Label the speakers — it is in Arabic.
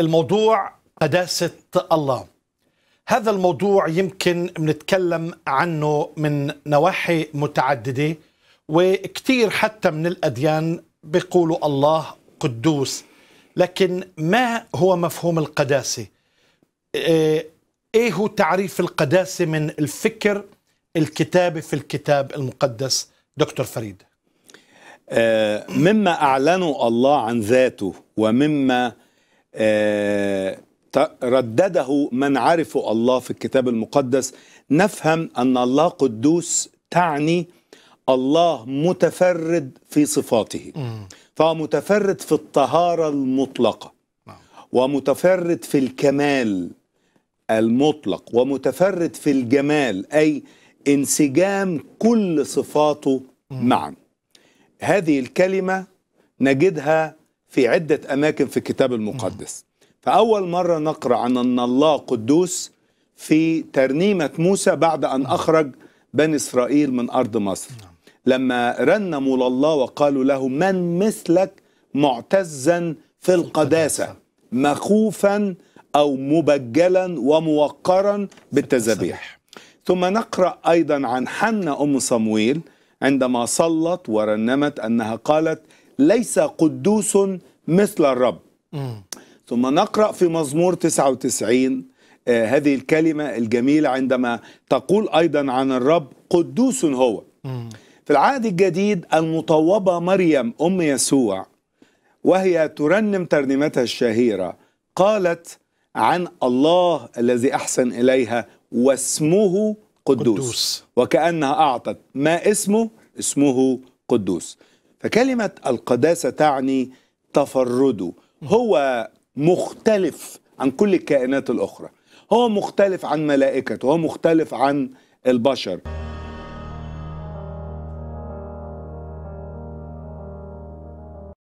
Speaker 1: الموضوع قداسة الله. هذا الموضوع يمكن بنتكلم عنه من نواحي متعددة وكثير حتى من الأديان بيقولوا الله قدوس. لكن ما هو مفهوم القداسة؟ إيه هو تعريف القداسة من الفكر الكتابي في الكتاب المقدس؟ دكتور فريد.
Speaker 2: آه، مما أعلنه الله عن ذاته ومما ردده من عرفوا الله في الكتاب المقدس. نفهم أن الله قدوس تعني الله متفرد في صفاته. فهو متفرد في الطهارة المطلقة. ومتفرد في الكمال المطلق. ومتفرد في الجمال أي انسجام كل صفاته معا. هذه الكلمة نجدها في عدة أماكن في الكتاب المقدس. فأول مرة نقرأ عن أن الله قدوس في ترنيمة موسى بعد أن أخرج بني إسرائيل من أرض مصر. لما رنموا لله وقالوا له من مثلك معتزا في القداسة؟ مخوفا أو مبجلا وموقرا بالتذبيح. ثم نقرأ أيضا عن حنة أم صمويل عندما صلت ورنمت أنها قالت ليس قدوس مثل الرب. ثم نقرأ في مزمور 99 آه هذه الكلمة الجميلة عندما تقول أيضا عن الرب قدوس هو. في العهد الجديد المطوبة مريم أم يسوع وهي ترنم ترنيمتها الشهيرة قالت عن الله الذي أحسن إليها واسمه قدوس,
Speaker 1: قدوس.
Speaker 2: وكأنها أعطت ما اسمه؟ اسمه قدوس. فكلمة القداسة تعني تفرده هو مختلف عن كل الكائنات الأخرى. هو مختلف عن ملائكته. هو مختلف عن البشر.